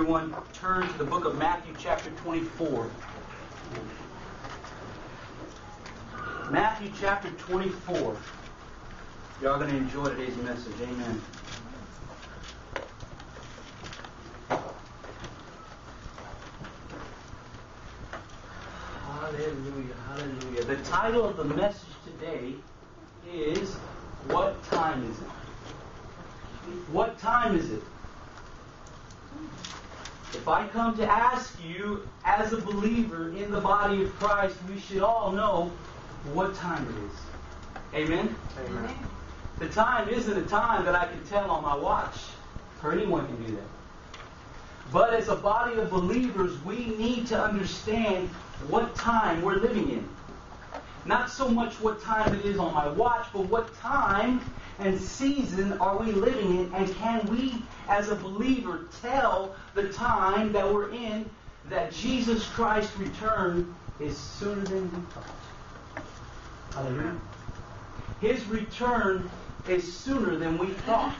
everyone turn to the book of Matthew, chapter 24. Matthew, chapter 24. Y'all going to enjoy today's message. Amen. Hallelujah, hallelujah. The title of the message today is What Time Is It? What time is it? If I come to ask you, as a believer in the body of Christ, we should all know what time it is. Amen? Amen. The time isn't a time that I can tell on my watch, or anyone can do that. But as a body of believers, we need to understand what time we're living in. Not so much what time it is on my watch, but what time and season are we living in, and can we, as a believer, tell the time that we're in that Jesus Christ's return is sooner than we thought? Hallelujah. His return is sooner than we thought.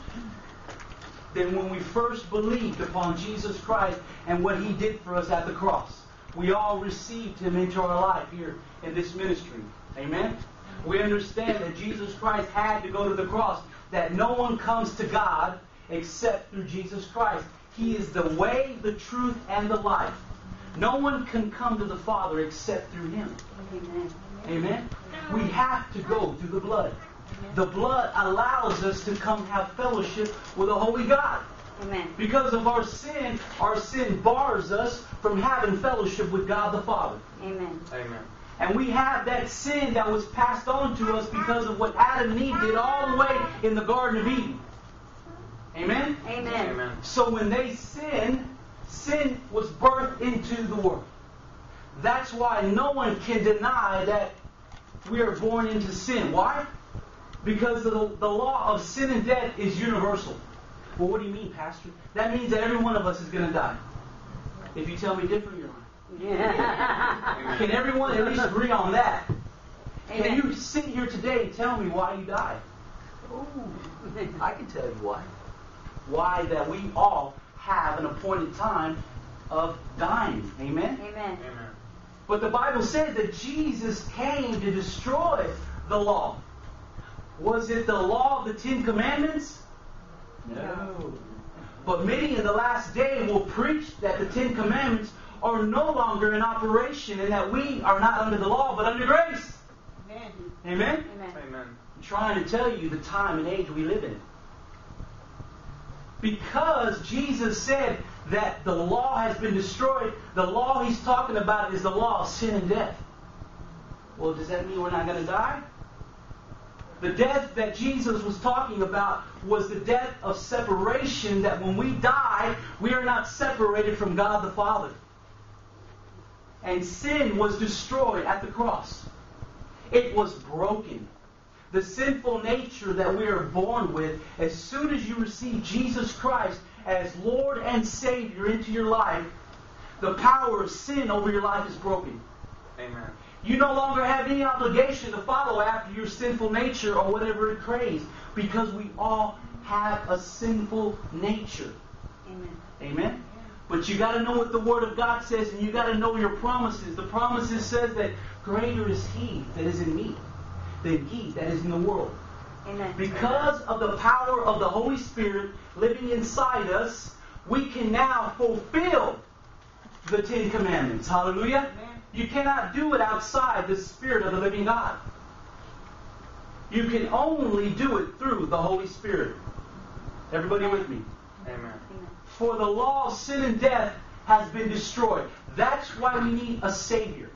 Than when we first believed upon Jesus Christ and what He did for us at the cross. We all received Him into our life here in this ministry. Amen? We understand that Jesus Christ had to go to the cross, that no one comes to God except through Jesus Christ. He is the way, the truth, and the life. No one can come to the Father except through Him. Amen. Amen? We have to go through the blood. The blood allows us to come have fellowship with the holy God. Amen. Because of our sin, our sin bars us from having fellowship with God the Father. Amen. Amen. And we have that sin that was passed on to us because of what Adam and Eve did all the way in the Garden of Eden. Amen? Amen. Amen. So when they sinned, sin was birthed into the world. That's why no one can deny that we are born into sin. Why? Because the, the law of sin and death is universal. Well, what do you mean, Pastor? That means that every one of us is going to die. If you tell me different, you're lying. Yeah. Can everyone at least agree on that? Can you sit here today and tell me why you died? Ooh, I can tell you why. Why that we all have an appointed time of dying. Amen? Amen. Amen. But the Bible says that Jesus came to destroy the law. Was it the law of the Ten Commandments? No. But many in the last day will preach that the Ten Commandments are no longer in operation and that we are not under the law but under grace. Amen. Amen? Amen. Amen. I'm trying to tell you the time and age we live in. Because Jesus said that the law has been destroyed, the law he's talking about is the law of sin and death. Well, does that mean we're not going to die? The death that Jesus was talking about was the death of separation, that when we die, we are not separated from God the Father. And sin was destroyed at the cross. It was broken. The sinful nature that we are born with, as soon as you receive Jesus Christ as Lord and Savior into your life, the power of sin over your life is broken. Amen. You no longer have any obligation to follow after your sinful nature or whatever it craves, because we all have a sinful nature. Amen. Amen? But you got to know what the Word of God says, and you got to know your promises. The promises says that greater is He that is in me than He that is in the world. Amen. Because of the power of the Holy Spirit living inside us, we can now fulfill the Ten Commandments. Hallelujah. You cannot do it outside the Spirit of the living God. You can only do it through the Holy Spirit. Everybody with me? Amen. For the law of sin and death has been destroyed. That's why we need a Savior.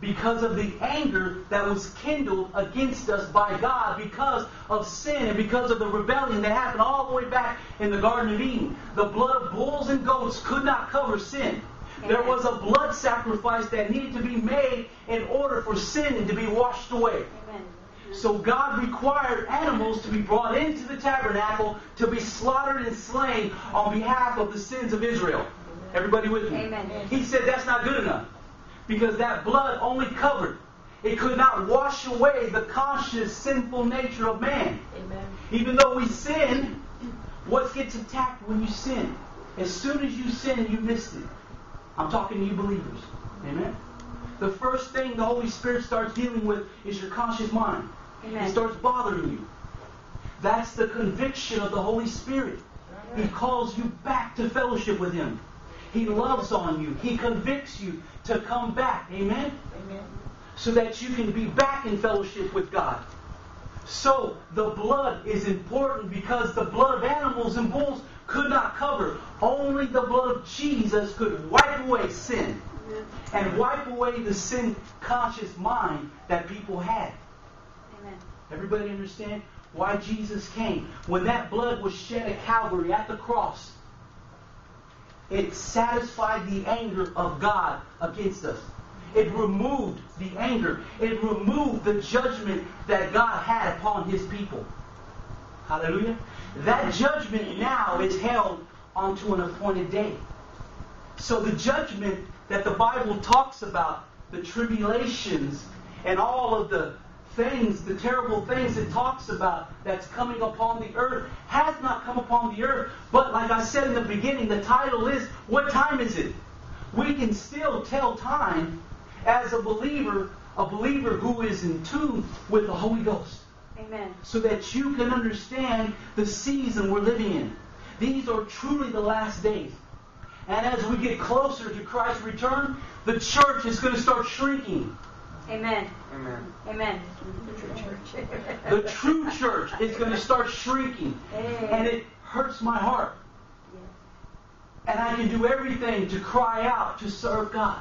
Because of the anger that was kindled against us by God because of sin and because of the rebellion that happened all the way back in the Garden of Eden. The blood of bulls and goats could not cover sin. There was a blood sacrifice that needed to be made in order for sin to be washed away. So God required animals to be brought into the tabernacle to be slaughtered and slain on behalf of the sins of Israel. Everybody with me? Amen. He said that's not good enough because that blood only covered. It could not wash away the conscious sinful nature of man. Amen. Even though we sin, what gets attacked when you sin? As soon as you sin, you missed it. I'm talking to you believers. Amen. The first thing the Holy Spirit starts dealing with is your conscious mind. Amen. It starts bothering you. That's the conviction of the Holy Spirit. He calls you back to fellowship with Him. He loves on you. He convicts you to come back. Amen? Amen. So that you can be back in fellowship with God. So the blood is important because the blood of animals and bulls could not cover. Only the blood of Jesus could wipe away sin and wipe away the sin conscious mind that people had. Amen. Everybody understand why Jesus came? When that blood was shed at Calvary at the cross, it satisfied the anger of God against us. It removed the anger. It removed the judgment that God had upon his people. Hallelujah. That judgment now is held onto an appointed day. So the judgment that the Bible talks about, the tribulations and all of the things, the terrible things it talks about that's coming upon the earth, has not come upon the earth. But like I said in the beginning, the title is What Time Is It? We can still tell time as a believer, a believer who is in tune with the Holy Ghost Amen. so that you can understand the season we're living in. These are truly the last days. And as we get closer to Christ's return, the church is going to start shrinking. Amen. Amen. Amen. The true church the true church is going to start shrinking. And it hurts my heart. And I can do everything to cry out to serve God.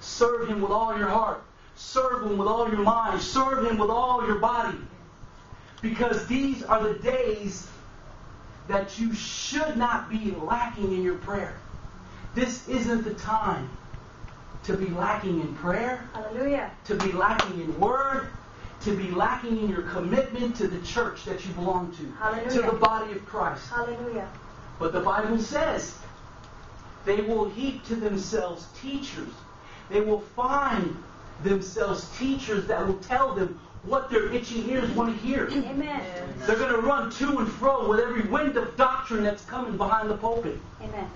Serve Him with all your heart. Serve Him with all your mind. Serve Him with all your body. Because these are the days that you should not be lacking in your prayer. This isn't the time to be lacking in prayer, Hallelujah. to be lacking in word, to be lacking in your commitment to the church that you belong to, to the body of Christ. Hallelujah. But the Bible says they will heap to themselves teachers. They will find themselves teachers that will tell them what their itching ears want to hear. Amen. They're going to run to and fro with every wind of doctrine that's coming behind the pulpit. Amen.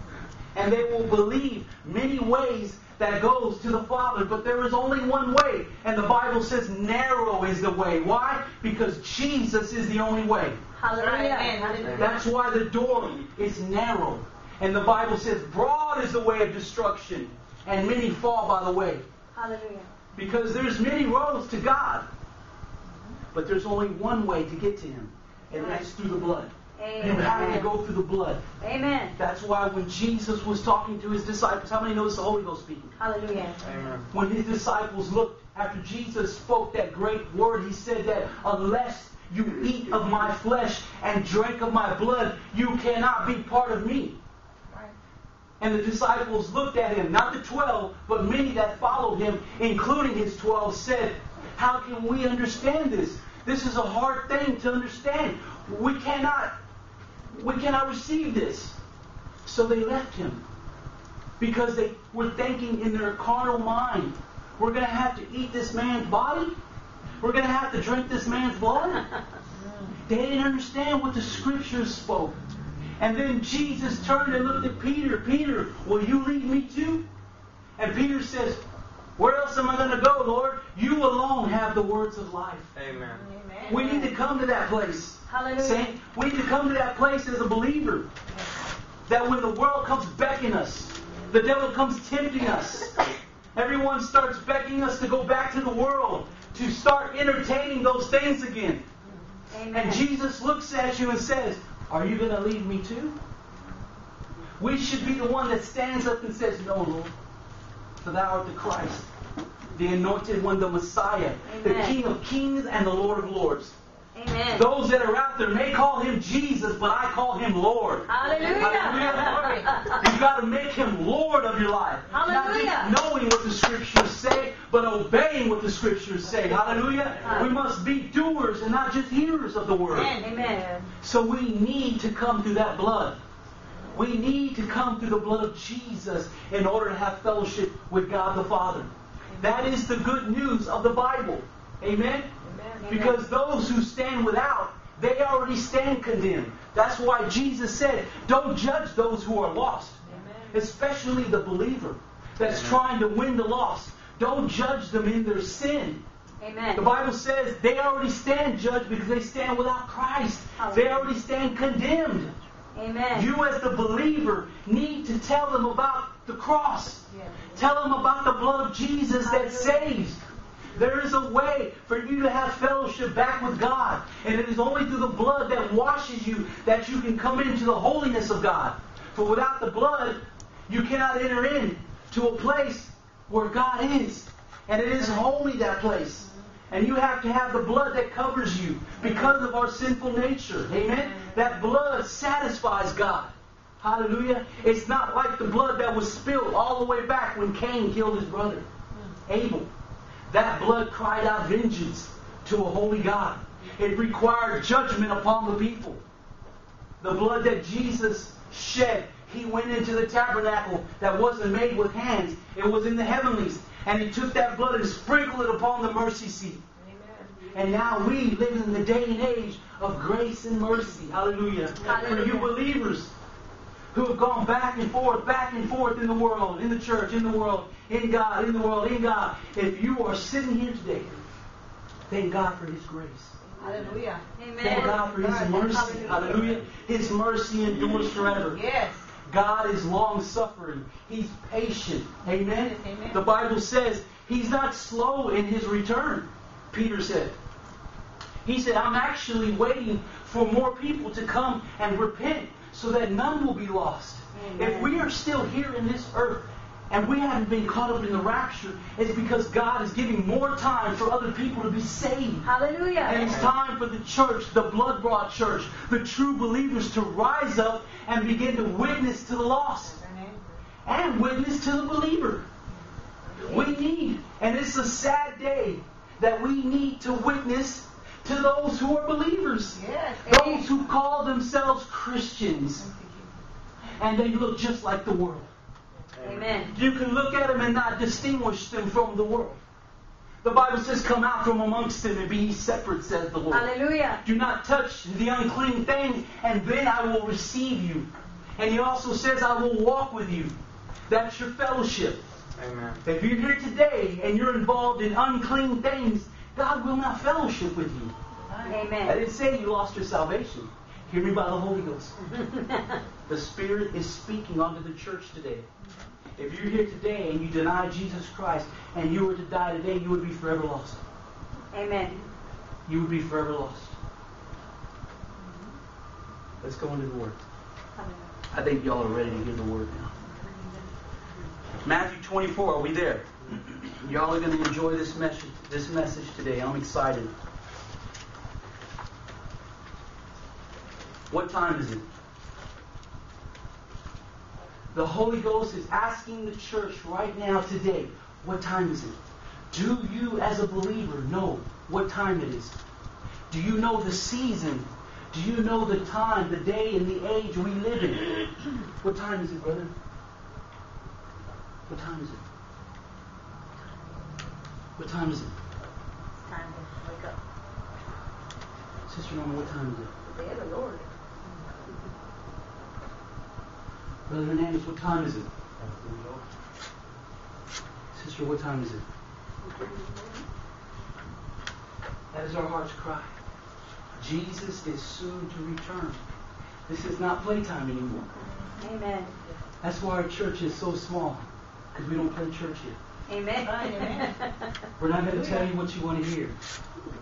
And they will believe many ways that goes to the Father, but there is only one way. And the Bible says narrow is the way. Why? Because Jesus is the only way. Hallelujah. Amen. That's why the door is narrow. And the Bible says, broad is the way of destruction, and many fall by the way. Hallelujah. Because there's many roads to God, but there's only one way to get to Him, and that's through the blood. You have to Amen. go through the blood. Amen. That's why when Jesus was talking to his disciples, how many knows the Holy Ghost speaking? Hallelujah. Amen. When his disciples looked after Jesus spoke that great word, he said that unless you eat of my flesh and drink of my blood, you cannot be part of me. And the disciples looked at him, not the twelve, but many that followed him, including his twelve, said, How can we understand this? This is a hard thing to understand. We cannot we cannot receive this. So they left him. Because they were thinking in their carnal mind, we're going to have to eat this man's body? We're going to have to drink this man's blood? They didn't understand what the scriptures spoke. And then Jesus turned and looked at Peter. Peter, will you lead me too? And Peter says, Where else am I going to go, Lord? You alone have the words of life. Amen. We need to come to that place. Hallelujah. Saint, we need to come to that place as a believer. That when the world comes beckoning us, the devil comes tempting us, everyone starts beckoning us to go back to the world, to start entertaining those things again. Amen. And Jesus looks at you and says, Are you going to leave me too? We should be the one that stands up and says, No, Lord, for thou art the Christ, the anointed one, the Messiah, the King of kings and the Lord of lords. Amen. Those that are out there may call him Jesus, but I call him Lord. Hallelujah. Hallelujah. You've got to make him Lord of your life. Not Hallelujah. just knowing what the scriptures say, but obeying what the scriptures say. Hallelujah. We must be doers and not just hearers of the word. Amen. So we need to come through that blood. We need to come through the blood of Jesus in order to have fellowship with God the Father. That is the good news of the Bible. Amen? Because those who stand without, they already stand condemned. That's why Jesus said, don't judge those who are lost, especially the believer that's trying to win the lost. Don't judge them in their sin. Amen. The Bible says they already stand judged because they stand without Christ. They already stand condemned. Amen. You, as the believer, need to tell them about the cross. Yes. Tell them about the blood of Jesus that saves. There is a way for you to have fellowship back with God. And it is only through the blood that washes you that you can come into the holiness of God. For without the blood, you cannot enter in to a place where God is. And it is holy, that place. And you have to have the blood that covers you because of our sinful nature. Amen? That blood satisfies God. Hallelujah. It's not like the blood that was spilled all the way back when Cain killed his brother, Abel. That blood cried out vengeance to a holy God. It required judgment upon the people. The blood that Jesus shed, he went into the tabernacle that wasn't made with hands, it was in the heavenlies. And he took that blood and sprinkled it upon the mercy seat. Amen. And now we live in the day and age of grace and mercy. Hallelujah. For you believers who have gone back and forth, back and forth in the world, in the church, in the world, in God, in the world, in God. If you are sitting here today, thank God for His grace. Hallelujah. Thank Amen. God for His mercy. Hallelujah. His mercy endures forever. Yes. God is long suffering. He's patient. Amen? Amen. The Bible says He's not slow in His return, Peter said. He said, I'm actually waiting for more people to come and repent so that none will be lost. Amen. If we are still here in this earth and we haven't been caught up in the rapture, it's because God is giving more time for other people to be saved. Hallelujah. And it's time for the church, the blood brought church, the true believers to rise up and begin to witness to the lost and witness to the believer. We need, and it's a sad day that we need to witness to those who are believers, Yes. those who call themselves Christians, and they look just like the world. Amen. You can look at them and not distinguish them from the world. The Bible says, Come out from amongst them and be ye separate, says the Lord. Hallelujah. Do not touch the unclean thing, and then I will receive you. And he also says, I will walk with you. That's your fellowship. Amen. If you're here today and you're involved in unclean things, God will not fellowship with you. Amen. I Amen. didn't say you lost your salvation. Hear me by the Holy Ghost. The Spirit is speaking unto the church today. If you're here today and you deny Jesus Christ and you were to die today, you would be forever lost. Amen. You would be forever lost. Let's go into the Word. I think y'all are ready to hear the Word now. Matthew 24, are we there? Y'all are going to enjoy this message, this message today. I'm excited. What time is it? The Holy Ghost is asking the church right now today, what time is it? Do you, as a believer, know what time it is? Do you know the season? Do you know the time, the day, and the age we live in? What time is it, brother? What time is it? What time is it? It's time to wake up. Sister Norma, what time is it? The day of the Lord. Brother Hernandez, what time is it? Sister, what time is it? That is our heart's cry. Jesus is soon to return. This is not playtime anymore. Amen. That's why our church is so small, because we don't play church here. Amen. Amen. We're not going to tell you what you want to hear.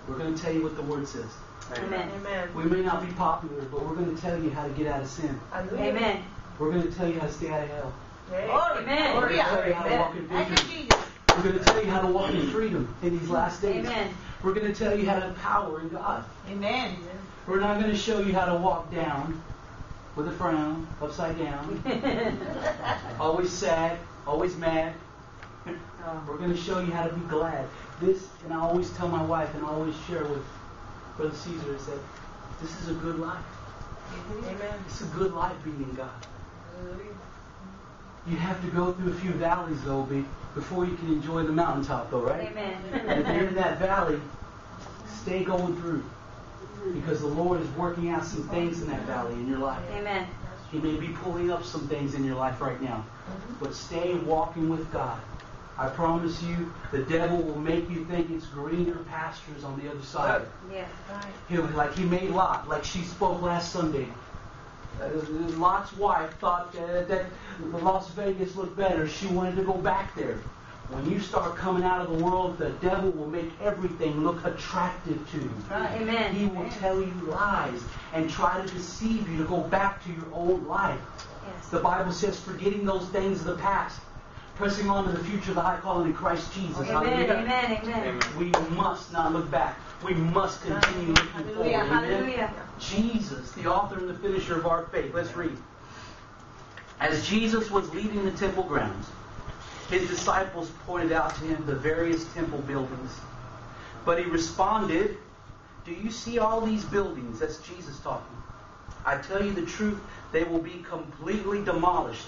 We're going to tell you what the Word says. Amen. Amen. We may not be popular, but we're going to tell you how to get out of sin. Hallelujah. Amen. We're going to tell you how to stay out of hell. Oh, glory. Amen. We're going to tell you how to walk in victory. We're going to tell you how to walk in freedom in these last days. Amen. We're going to tell you how to have power in God. Amen. We're not going to show you how to walk down with a frown, upside down, always sad, always mad. Oh. We're going to show you how to be glad. This, and I always tell my wife, and I always share with Brother Caesar, is that this is a good life. Amen. It's a good life being in God. You have to go through a few valleys, though, before you can enjoy the mountaintop, though, right? And if you're in that valley, stay going through. Because the Lord is working out some things in that valley in your life. Amen. He may be pulling up some things in your life right now. But stay walking with God. I promise you, the devil will make you think it's greener pastures on the other side. Yes. He'll, like he made Lot, like she spoke last Sunday. Uh, Lot's wife thought uh, that Las Vegas looked better. She wanted to go back there. When you start coming out of the world, the devil will make everything look attractive to you. Amen. He will tell you lies and try to deceive you to go back to your old life. Yes. The Bible says, forgetting those things of the past, pressing on to the future, of the high calling in Christ Jesus. Amen. Amen. Amen. We must not look back. We must continue looking forward. Hallelujah. Amen? Hallelujah. Jesus, the author and the finisher of our faith. Let's read. As Jesus was leaving the temple grounds, his disciples pointed out to him the various temple buildings. But he responded, Do you see all these buildings? That's Jesus talking. I tell you the truth, they will be completely demolished.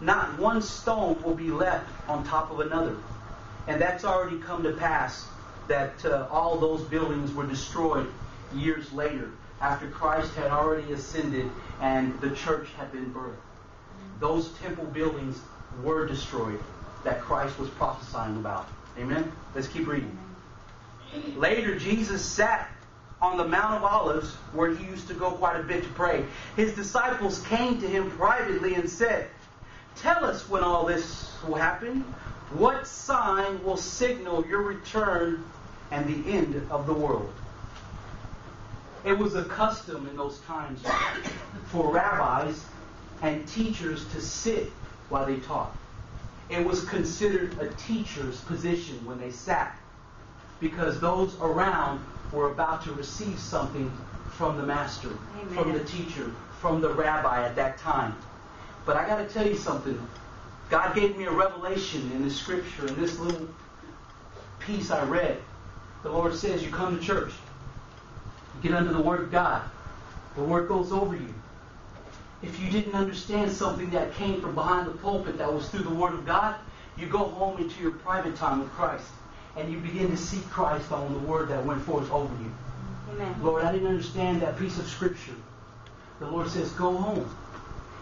Not one stone will be left on top of another. And that's already come to pass that uh, all those buildings were destroyed years later after Christ had already ascended and the church had been birthed. Those temple buildings were destroyed that Christ was prophesying about. Amen? Let's keep reading. Later, Jesus sat on the Mount of Olives where he used to go quite a bit to pray. His disciples came to him privately and said, Tell us when all this will happen. What sign will signal your return and the end of the world? It was a custom in those times for rabbis and teachers to sit while they taught. It was considered a teacher's position when they sat because those around were about to receive something from the master, Amen. from the teacher, from the rabbi at that time. But I got to tell you something. God gave me a revelation in the scripture, in this little piece I read. The Lord says, You come to church, you get under the Word of God, the Word goes over you. If you didn't understand something that came from behind the pulpit that was through the Word of God, you go home into your private time with Christ and you begin to seek Christ on the Word that went forth over you. Amen. Lord, I didn't understand that piece of scripture. The Lord says, go home.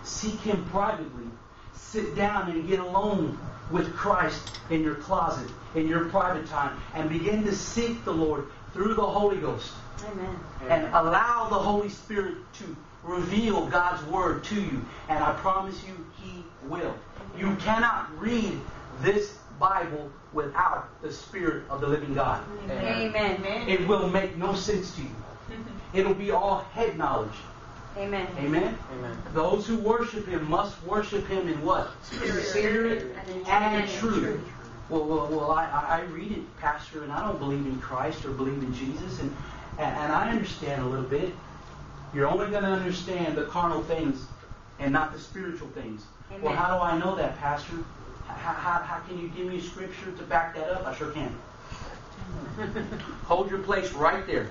Seek Him privately. Sit down and get alone with Christ in your closet, in your private time, and begin to seek the Lord through the Holy Ghost. Amen. And allow the Holy Spirit to reveal God's Word to you. And I promise you, He will. You cannot read this Bible without the Spirit of the living God. Amen. It will make no sense to you. It'll be all head knowledge. Amen. Amen? Amen. Those who worship Him must worship Him in what? Spirit and truth. Well, well, well I, I I read it, Pastor, and I don't believe in Christ or believe in Jesus, and, and, and I understand a little bit. You're only going to understand the carnal things and not the spiritual things. Well, how do I know that, Pastor? How, how, how can you give me scripture to back that up? I sure can. Hold your place right there.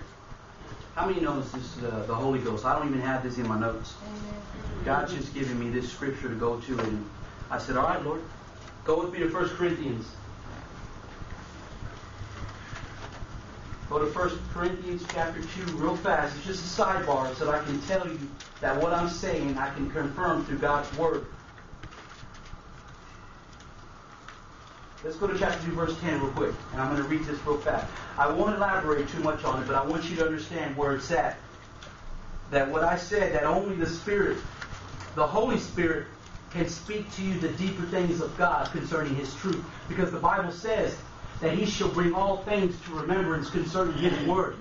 How many know this is uh, the Holy Ghost? I don't even have this in my notes. God's just given me this scripture to go to, and I said, "All right, Lord, go with me to 1 Corinthians." Go to 1 Corinthians chapter 2 real fast. It's just a sidebar so that I can tell you that what I'm saying I can confirm through God's Word. Let's go to chapter 2, verse 10 real quick, and I'm going to read this real fast. I won't elaborate too much on it, but I want you to understand where it's at. That what I said, that only the Spirit, the Holy Spirit, can speak to you the deeper things of God concerning His truth. Because the Bible says that He shall bring all things to remembrance concerning His Word.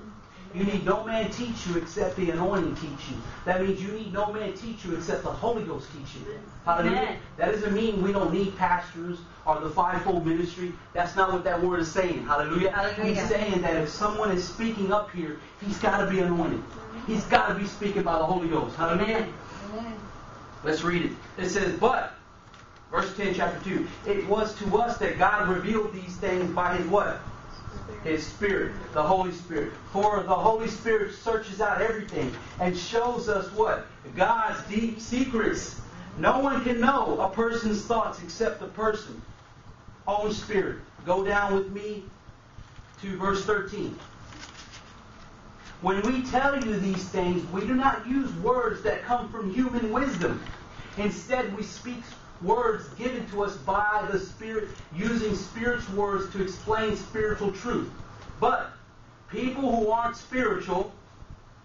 You need no man teach you except the anointing teach you. That means you need no man teach you except the Holy Ghost teach you. Hallelujah. Amen. That doesn't mean we don't need pastors or the fivefold ministry. That's not what that word is saying. Hallelujah. Hallelujah. He's saying that if someone is speaking up here, he's got to be anointed. He's got to be speaking by the Holy Ghost. Hallelujah. Amen. Let's read it. It says, But, verse 10, chapter 2, it was to us that God revealed these things by His what? His Spirit, the Holy Spirit. For the Holy Spirit searches out everything and shows us what? God's deep secrets. No one can know a person's thoughts except the person. Holy Spirit. Go down with me to verse 13. When we tell you these things, we do not use words that come from human wisdom. Instead, we speak words given to us by the Spirit, using Spirit's words to explain spiritual truth. But people who aren't spiritual,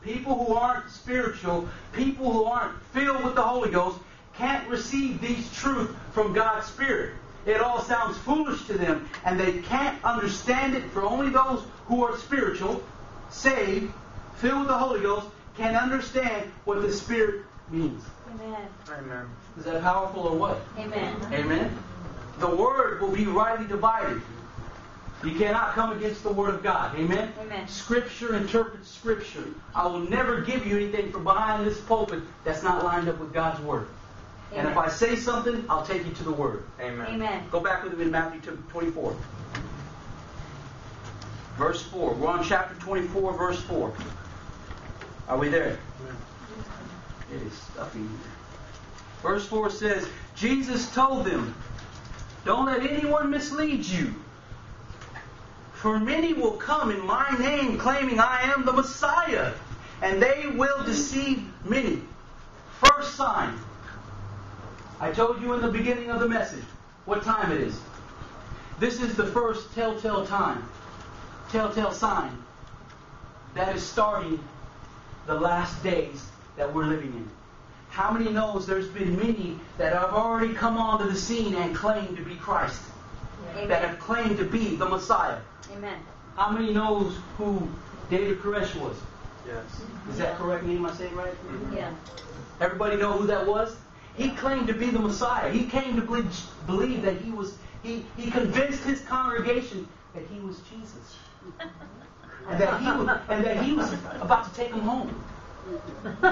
people who aren't spiritual, people who aren't filled with the Holy Ghost, can't receive these truths from God's Spirit. It all sounds foolish to them, and they can't understand it. For only those who are spiritual, saved, filled with the Holy Ghost, can understand what the Spirit means. Amen. Amen. Is that powerful or what? Amen. Amen. The word will be rightly divided. You cannot come against the word of God. Amen. Amen. Scripture interprets scripture. I will never give you anything from behind this pulpit that's not lined up with God's word. And if I say something, I'll take you to the word. Amen. Amen. Go back with me in Matthew 24. Verse 4. We're on chapter 24, verse 4. Are we there? It is here. Verse 4 says, Jesus told them, Don't let anyone mislead you. For many will come in my name claiming I am the Messiah, and they will deceive many. First sign. I told you in the beginning of the message what time it is. This is the first telltale time, telltale sign that is starting the last days that we're living in. How many knows there's been many that have already come onto the scene and claimed to be Christ, that have claimed to be the Messiah? Amen. How many knows who David Koresh was? Yes. Is that correct name I say it right? Mm-hmm. Yeah. Everybody know who that was? He claimed to be the Messiah. He came to believe, believe that he was, he, he convinced his congregation that he was Jesus. And that he was, and that he was about to take them home.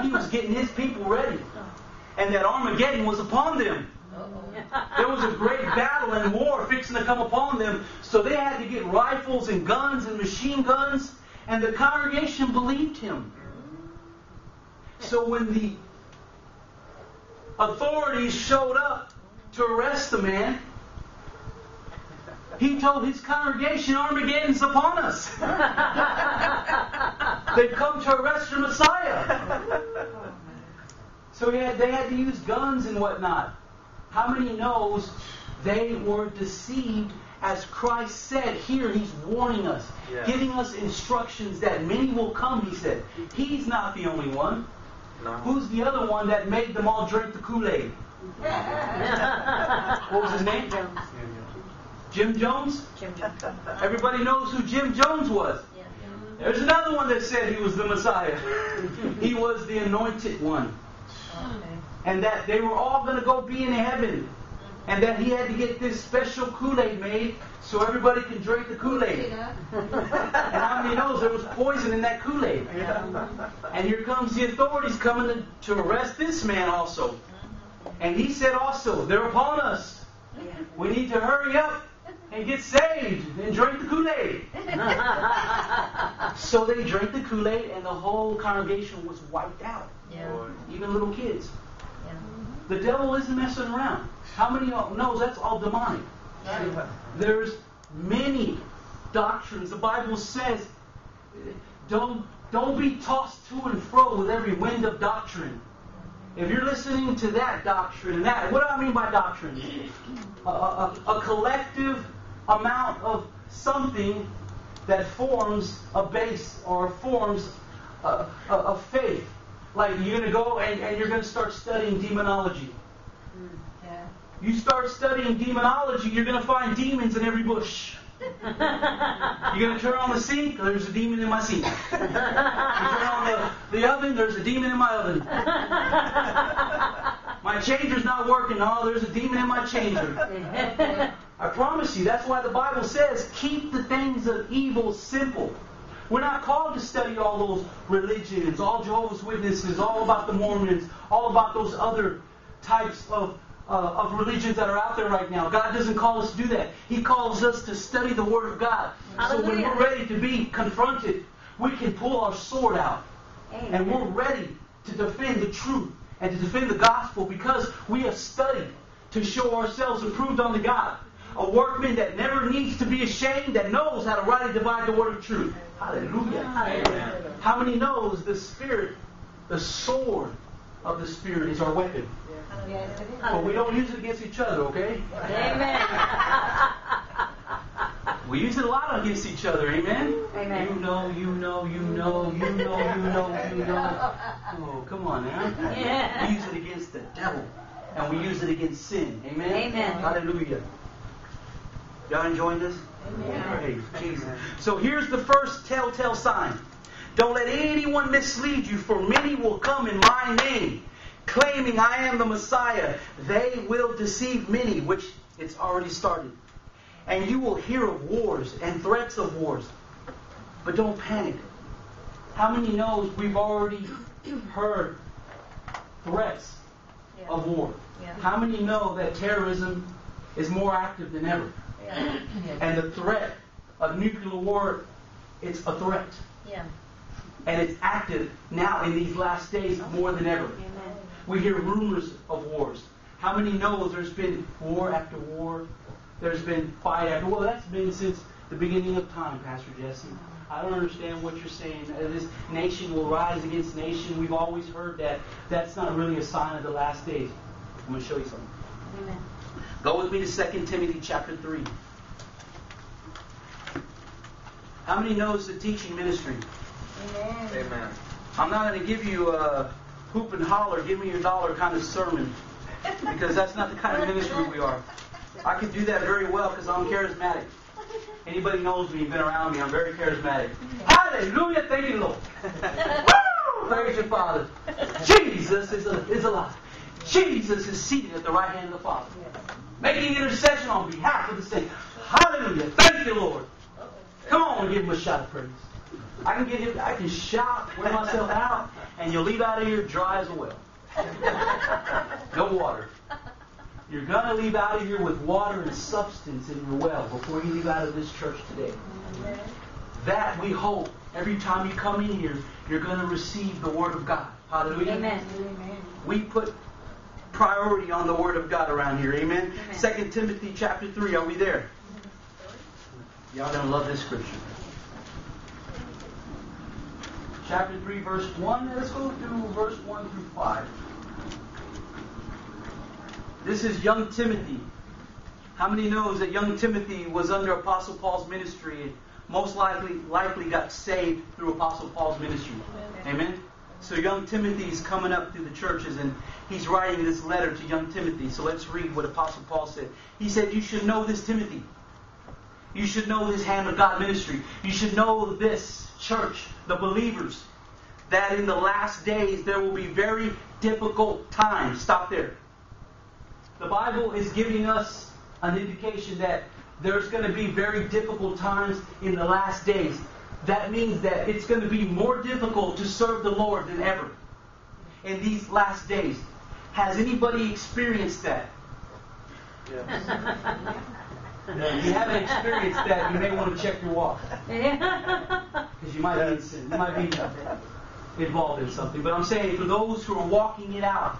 He was getting his people ready. And that Armageddon was upon them. There was a great battle and war fixing to come upon them. So they had to get rifles and guns and machine guns. And the congregation believed him. So when the authorities showed up to arrest the man, he told his congregation, Armageddon's upon us. They've come to arrest your Messiah. So he had, they had to use guns and whatnot. How many knows they were deceived as Christ said here, he's warning us, Yeah. giving us instructions that many will come, he said. He's not the only one. No. Who's the other one that made them all drink the Kool-Aid? What was his name? Jim Jones? Jim Jones. Everybody knows who Jim Jones was. Yeah. There's another one that said he was the Messiah. he was the anointed one. And that they were all going to go be in heaven. And that he had to get this special Kool-Aid made so everybody can drink the Kool-Aid. And how many knows there was poison in that Kool-Aid? And here comes the authorities coming to, to arrest this man also. Uh-huh. And he said also, they're upon us. We need to hurry up and get saved and drink the Kool-Aid. So they drank the Kool-Aid and the whole congregation was wiped out. Yeah. Even little kids. Yeah. The devil isn't messing around. How many knows that's all demonic? There's many doctrines. The Bible says, don't, don't be tossed to and fro with every wind of doctrine. If you're listening to that doctrine and that, what do I mean by doctrine? A, a, a collective amount of something that forms a base or forms a, a, a faith. Like you're going to go and, and you're going to start studying demonology. Hmm, yeah. You start studying demonology, you're going to find demons in every bush. You're going to turn on the sink, there's a demon in my sink. You turn on the, the oven, there's a demon in my oven. My changer's not working, oh, there's a demon in my changer. I promise you, that's why the Bible says, keep the things of evil simple. We're not called to study all those religions, all Jehovah's Witnesses, all about the Mormons, all about those other types of, uh, of religions that are out there right now. God doesn't call us to do that. He calls us to study the Word of God. So when we're ready to be confronted, we can pull our sword out. And we're ready to defend the truth and to defend the gospel because we have studied to show ourselves approved unto God. A workman that never needs to be ashamed, that knows how to rightly divide the word of truth. Hallelujah. Amen. How many knows the Spirit, the sword of the Spirit is our weapon? But we don't use it against each other, okay? Amen. We use it a lot against each other, amen? Amen. You know, you know, you know, you know, you know, you know. Oh, come on now. Yeah. We use it against the devil. And we use it against sin. Amen? Amen. Hallelujah. Y'all enjoying this? Amen. Praise Jesus. So here's the first telltale sign. Don't let anyone mislead you, for many will come in my name, claiming I am the Messiah. They will deceive many, which it's already started. And you will hear of wars and threats of wars. But don't panic. How many knows we've already heard threats of war? Yeah. How many know that terrorism is more active than ever? Yeah. And the threat of nuclear war, it's a threat. Yeah. And it's active now in these last days more than ever. Amen. We hear rumors of wars. How many know there's been war after war? There's been fight after war. That's been since the beginning of time, Pastor Jesse. I don't understand what you're saying. Uh, This nation will rise against nation. We've always heard that. That's not really a sign of the last days. I'm going to show you something. Amen. Go with me to 2 Timothy chapter 3. How many knows the teaching ministry? Amen. Amen. I'm not going to give you a hoop and holler, give me your dollar kind of sermon because that's not the kind of ministry we are. I can do that very well because I'm charismatic. Anybody knows me, been around me, I'm very charismatic. Hallelujah, thank you, Lord. Woo! Praise your Father. Jesus is, a, is alive. Jesus is seated at the right hand of the Father, making intercession on behalf of the saints. Hallelujah, thank you, Lord. Come on, give him a shout of praise. I can get him, I can shout, wear myself out, and you'll leave out of here dry as a well. No water. You're going to leave out of here with water and substance in your well before you leave out of this church today. That we hope every time you come in here, you're going to receive the Word of God. Hallelujah. Amen. We put priority on the Word of God around here. Amen. Amen. Second Timothy chapter 3. Are we there? Y'all to love this scripture. Chapter 3, verse 1. Let's go through verse 1 through 5. This is young Timothy. How many knows that young Timothy was under Apostle Paul's ministry and most likely likely got saved through Apostle Paul's ministry? Amen. So young Timothy is coming up through the churches and he's writing this letter to young Timothy. So let's read what Apostle Paul said. He said, You should know this, Timothy. You should know this hand of God ministry. You should know this church, the believers, that in the last days there will be very difficult times. Stop there. The Bible is giving us an indication that there's going to be very difficult times in the last days. That means that it's going to be more difficult to serve the Lord than ever in these last days. Has anybody experienced that? If you haven't experienced that, you may want to check your walk because you might be in sin. You might be involved in something. But I'm saying for those who are walking it out,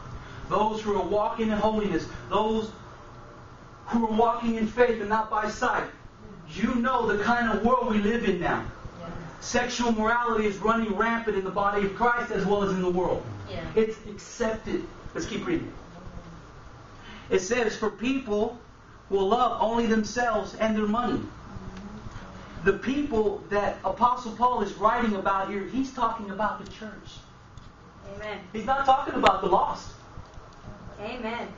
those who are walking in holiness, those who are walking in faith and not by sight, you know the kind of world we live in now. Sexual morality is running rampant in the body of Christ as well as in the world. Yeah. It's accepted. Let's keep reading. It says, For people will love only themselves and their money. The people that Apostle Paul is writing about here, he's talking about the church. Amen. He's not talking about the lost. Amen.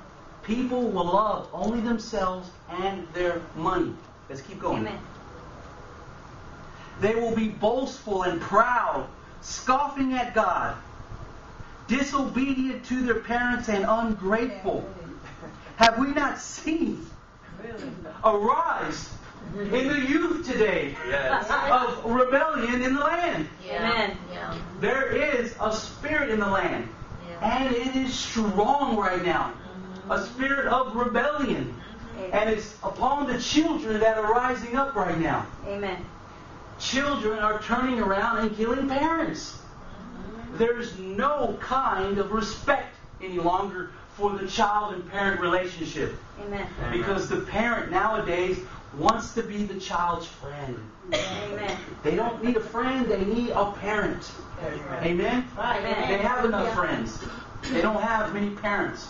People will love only themselves and their money. Let's keep going. Amen. They will be boastful and proud, scoffing at God, disobedient to their parents, and ungrateful. Have we not seen a rise in the youth today Yes. of rebellion in the land? Amen. Yeah. There is a spirit in the land, Yeah. and it is strong right now. A spirit of rebellion. And it's upon the children that are rising up right now. Amen. Children are turning around and killing parents. There's no kind of respect any longer for the child and parent relationship. Amen. Because the parent nowadays wants to be the child's friend. Amen. They don't need a friend, they need a parent. Amen? Amen. They have enough friends. They don't have many parents.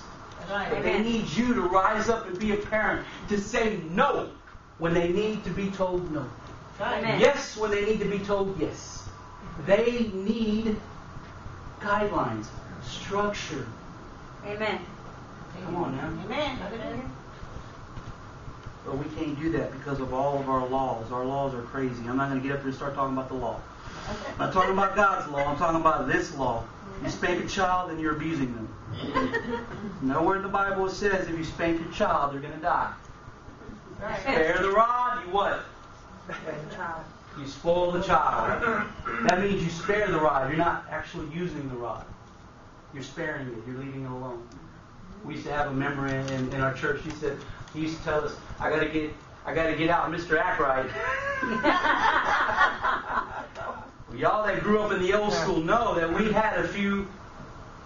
Right. But they need you to rise up and be a parent, to say no when they need to be told no. Amen. Yes when they need to be told yes. They need guidelines, structure. Amen. Come on now. Amen. Hallelujah. But we can't do that because of all of our laws. Our laws are crazy. I'm not going to get up here and start talking about the law. I'm not talking about God's law. I'm talking about this law. You spank a child and you're abusing them. Nowhere in the Bible it says if you spank your child, they're going to die. Spare the rod, you what? You spoil the child. That means you spare the rod. You're not actually using the rod. You're sparing it. You're leaving it alone. We used to have a member in, in, in our church. He said he used to tell us, "I got to get, I got to get out, Mr. Ackright." Well, y'all that grew up in the old school know that we had a few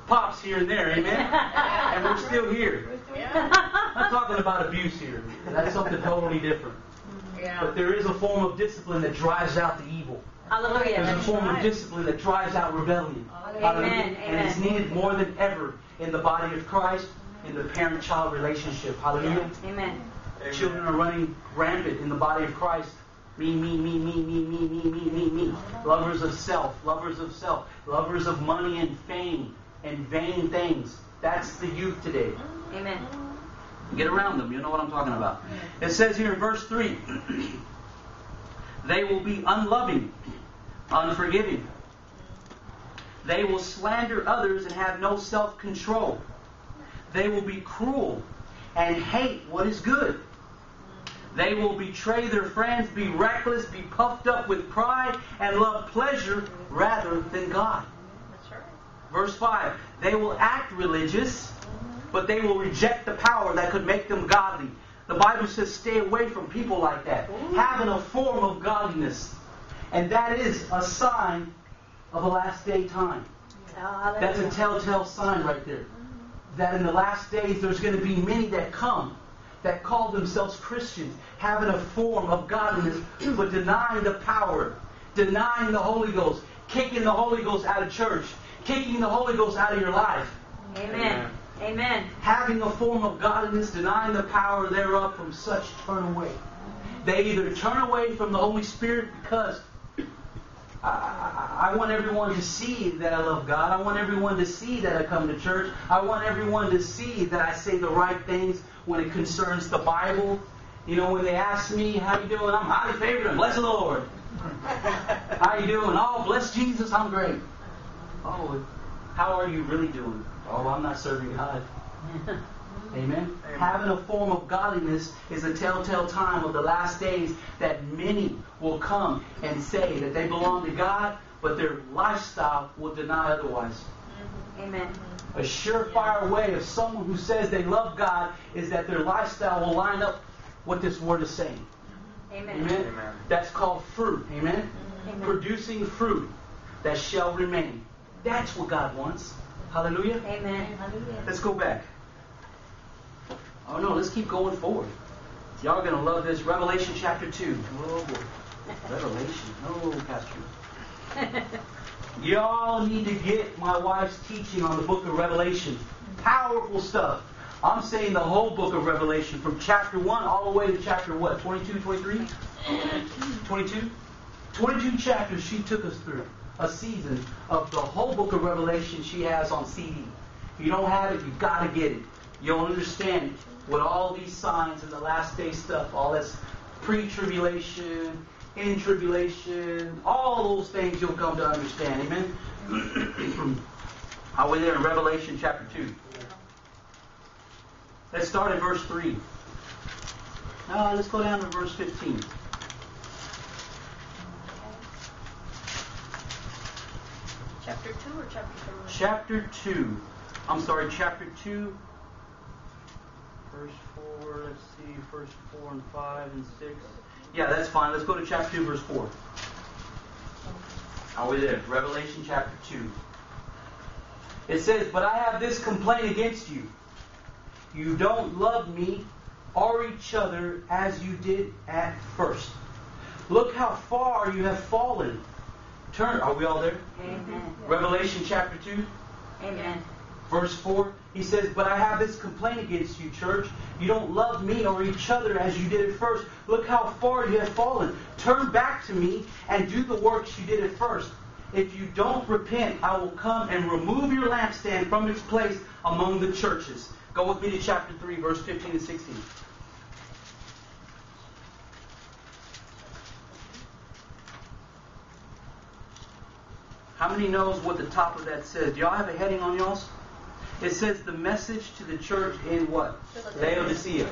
pops here and there, amen, and we're still here. I'm not talking about abuse here. That's something totally different. Yeah. But there is a form of discipline that drives out the evil. Hallelujah. There's a form of discipline that drives out rebellion. Hallelujah. Amen. And it's needed more than ever in the body of Christ, in the parent-child relationship. Hallelujah. Amen. Children are running rampant in the body of Christ. Me, me, me, me, me, me, me, me, me, me. Lovers of self, lovers of self, lovers of money and fame and vain things. That's the youth today. Amen. Get around them. You know what I'm talking about. It says here in verse 3 they will be unloving, unforgiving. They will slander others and have no self control. They will be cruel and hate what is good. They will betray their friends, be reckless, be puffed up with pride, and love pleasure rather than God. Verse 5 They will act religious, but they will reject the power that could make them godly. The Bible says stay away from people like that, having a form of godliness. And that is a sign of a last day time. Oh, That's a telltale sign right there. That in the last days there's going to be many that come that call themselves Christians, having a form of godliness, but denying the power, denying the Holy Ghost, kicking the Holy Ghost out of church, kicking the Holy Ghost out of your life, Amen. Amen. having a form of godliness, denying the power thereof, from such turn away. They either turn away from the Holy Spirit because I, I, want everyone to see that I love God. I want everyone to see that I come to church. I want everyone to see that I say the right things when it concerns the Bible. You know, when they ask me, how you doing? I'm highly favored and bless the Lord. how you doing? Oh, bless Jesus, I'm great. Oh, how are you really doing? Oh, I'm not serving God. Amen. Having a form of godliness is a telltale time of the last days that many will come and say that they belong to God, but their lifestyle will deny otherwise. Mm-hmm. Amen. A surefire way of someone who says they love God is that their lifestyle will line up what this word is saying. Mm-hmm. Amen. Amen. That's called fruit. Amen. Mm-hmm. Amen. Producing fruit that shall remain. That's what God wants. Hallelujah. Amen. Hallelujah. Let's go back. Oh no, let's keep going forward. Y'all are gonna love this. Revelation chapter two. Oh boy. Revelation. Oh, Pastor. Y'all need to get my wife's teaching on the book of Revelation. Powerful stuff. I'm saying the whole book of Revelation from chapter 1 all the way to chapter what? 22, 23? 22? 22 chapters she took us through. A season of the whole book of Revelation she has on CD. If you don't have it, you've got to get it. You'll understand what all these signs and the last day stuff, all this pre-tribulation, in tribulation, all those things you'll come to understand. Amen? Are we there in Revelation chapter 2? Let's start at verse 3. Now let's go down to verse 15. Chapter 2 or chapter 3? Chapter 2. I'm sorry, chapter 2, verse 4. Let's see, verse 4 and 5 and 6. Yeah, that's fine. Let's go to chapter 2, verse 4. Are we there? Revelation chapter 2. It says, But I have this complaint against you, you don't love me or each other as you did at first. Look how far you have fallen. Turn. Are we all there? Amen. Revelation chapter 2, Amen. verse 4. He says, But I have this complaint against you, church. You don't love me or each other as you did at first. Look how far you have fallen. Turn back to me and do the works you did at first. If you don't repent, I will come and remove your lampstand from its place among the churches. Go with me to chapter 3, verse 15 and 16. How many knows what the top of that says? Do y'all have a heading on y'all's? It says the message to the church in what? Laodicea.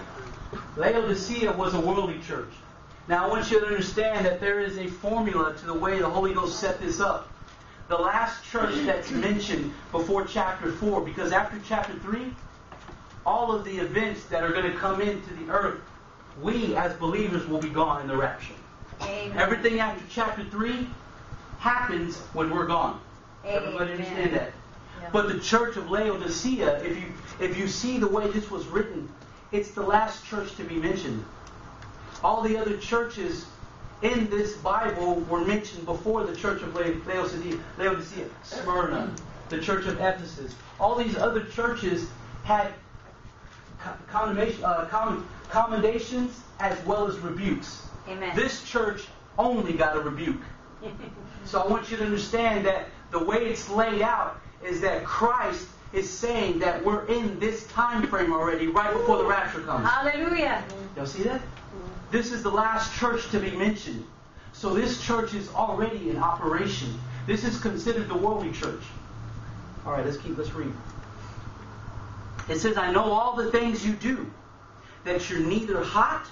Laodicea was a worldly church. Now I want you to understand that there is a formula to the way the Holy Ghost set this up. The last church that's mentioned before chapter 4, because after chapter 3, all of the events that are going to come into the earth, we as believers will be gone in the rapture. Amen. Everything after chapter 3 happens when we're gone. Everybody understand that? Yeah. But the church of Laodicea, if you if you see the way this was written, it's the last church to be mentioned. All the other churches in this Bible were mentioned before the church of Laodicea, Laodicea, Smyrna, the church of Ephesus. All these other churches had condemnation, uh, commendations as well as rebukes. Amen. This church only got a rebuke. So I want you to understand that the way it's laid out is that Christ is saying that we're in this time frame already, right before the rapture comes. Hallelujah. Y'all see that? Mm. This is the last church to be mentioned. So this church is already in operation. This is considered the worldly church. All right, let's keep let's read. It says, "I know all the things you do, that you're neither hot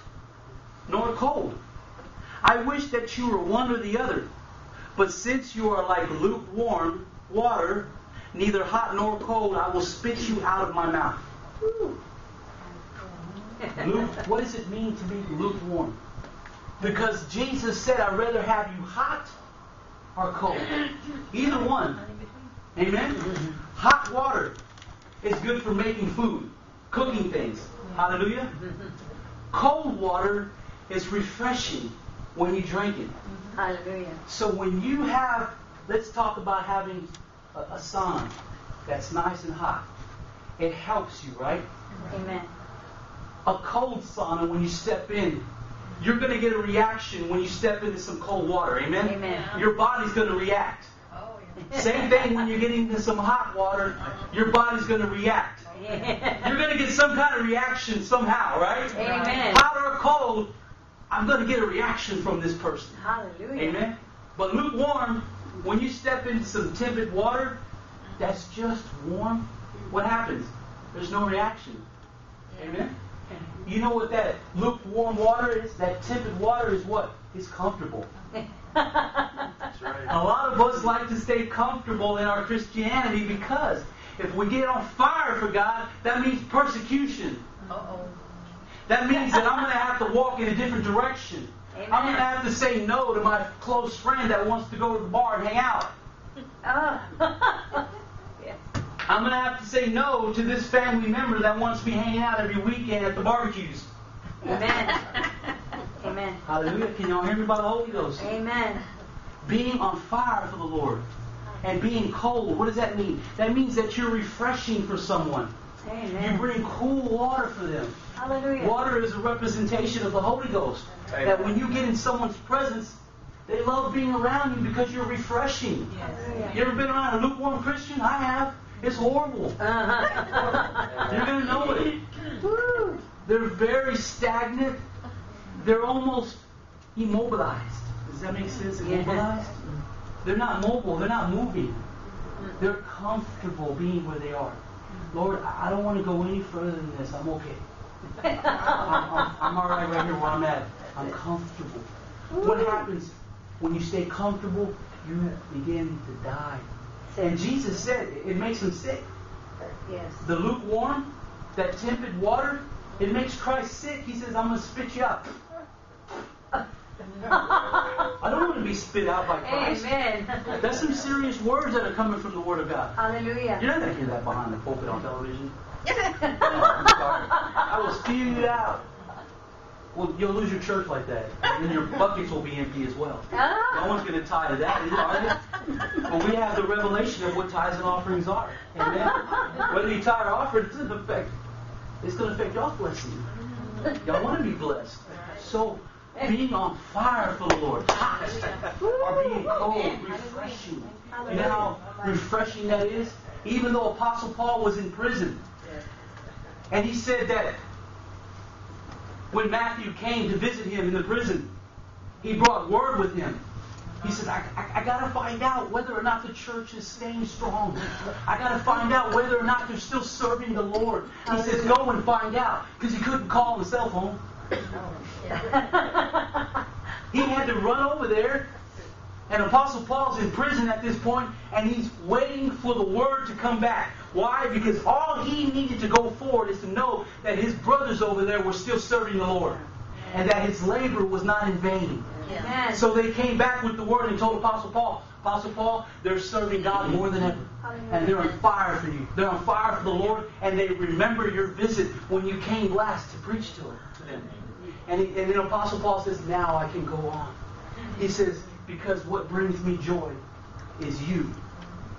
nor cold. I wish that you were one or the other. But since you are like lukewarm water, neither hot nor cold, I will spit you out of my mouth." Luke, what does it mean to be lukewarm? Because Jesus said, I'd rather have you hot or cold. Either one. Amen? Hot water is good for making food, cooking things. Hallelujah? Cold water is refreshing when you drink it. Mm-hmm. Hallelujah. So when you have, let's talk about having a, a sauna that's nice and hot. It helps you, right? Amen. a cold sauna when you step in, you're going to get a reaction when you step into some cold water. Amen? Amen. Your body's going to react. Oh, yeah. Same thing when you get into some hot water, your body's going to react. You're going to get some kind of reaction somehow, right? Amen. Hot or cold, I'm going to get a reaction from this person. Hallelujah. Amen? But lukewarm, when you step into some tepid water, that's just warm. What happens? There's no reaction. Amen? You know what that lukewarm water is? That tepid water is what? It's comfortable. That's right. A lot of us like to stay comfortable in our Christianity because if we get on fire for God, that means persecution. Uh-oh. That means that I'm going to have to walk in a different direction. I'm going to have to say no to my close friend that wants to go to the bar and hang out. Oh. yes. I'm going to have to say no to this family member that wants to be hanging out every weekend at the barbecues. Amen. Amen. Hallelujah. Can y'all hear me by the Holy Ghost? Amen. Being on fire for the Lord and being cold, what does that mean? That means that you're refreshing for someone. You bring cool water for them. Hallelujah. Water is a representation of the Holy Ghost. That when you get in someone's presence, they love being around you because you're refreshing. You ever been around a lukewarm Christian? I have. It's horrible. Uh-huh. You're going to know it. Woo. They're very stagnant. They're almost immobilized. Does that make sense? Yeah. Immobilized? They're not mobile. They're not moving. They're comfortable being where they are. Lord, I don't want to go any further than this. I'm okay. I'm, I'm, I'm all right right here where I'm at. I'm comfortable. What happens when you stay comfortable? You begin to die. And Jesus said it it makes him sick. Yes. The lukewarm, that tepid water, it makes Christ sick. He says, I'm going to spit you out. I don't want to be spit out by Christ. Amen. That's some serious words that are coming from the Word of God. Hallelujah. You're not going to hear that behind the pulpit on television. I will spew you out. Well, you'll lose your church like that. And your buckets will be empty as well. No Ah. one's going to tithe to that, either, are they? But we have the revelation of what tithes and offerings are. Amen. Whether you tithe or offer, it doesn't affect. It's going to affect y'all's blessing. Y'all want to be blessed. So, being on fire for the Lord, hot, or being cold, refreshing. You know how refreshing that is? Even though Apostle Paul was in prison, and he said that when Matthew came to visit him in the prison, he brought word with him. He said, I, I, I got to find out whether or not the church is staying strong. I got to find out whether or not they're still serving the Lord. He says, go and find out. Because he couldn't call the cell phone. He had to run over there. And Apostle Paul's in prison at this point, and he's waiting for the word to come back. Why? Because all he needed to go forward is to know that his brothers over there were still serving the Lord, and that his labor was not in vain. Amen. So they came back with the word and told Apostle Paul, Apostle Paul, they're serving God more than ever. And they're on fire for you. They're on fire for the Lord, and they remember your visit when you came last to preach to them. And, he, and then Apostle Paul says, now I can go on. He says, because what brings me joy is you.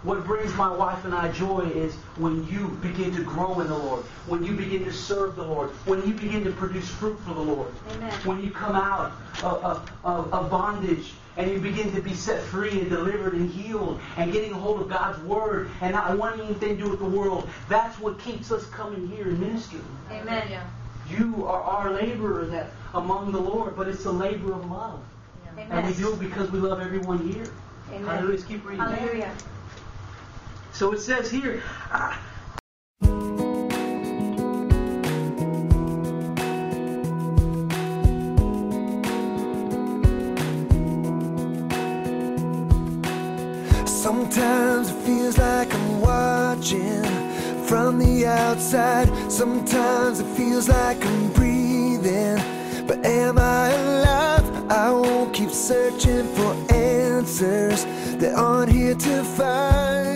What brings my wife and I joy is when you begin to grow in the Lord, when you begin to serve the Lord, when you begin to produce fruit for the Lord, Amen. when you come out of, of, of, of bondage and you begin to be set free and delivered and healed and getting a hold of God's Word and not wanting anything to do with the world. That's what keeps us coming here and ministering. Amen. Yeah. You are our laborer that among the Lord, but it's a labor of love. And we do it because we love everyone here. Hallelujah. Amen. Let's keep reading. Hallelujah. So it says here, uh, Sometimes it feels like I'm watching from the outside. Sometimes it feels like I'm breathing. But am I alive? I won't keep searching for answers that aren't here to find.